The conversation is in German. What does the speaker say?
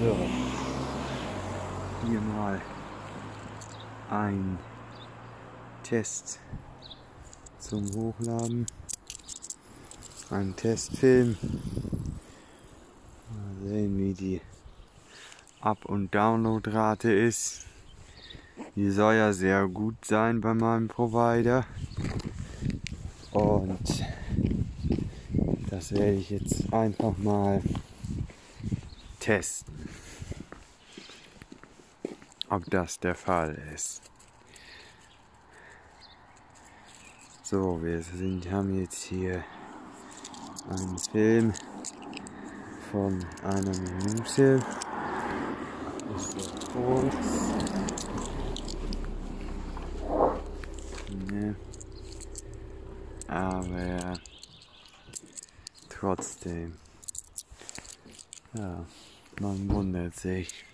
So, hier mal ein Test zum Hochladen. Ein Testfilm. Mal sehen, wie die Up- und Downloadrate ist. Die soll ja sehr gut sein bei meinem Provider. Und das werde ich jetzt einfach mal testen, ob das der Fall ist. So, wir sind, haben jetzt hier einen Film von einer Minute. Ist so kurz. Ne. Aber trotzdem. Ja, man wundert sich.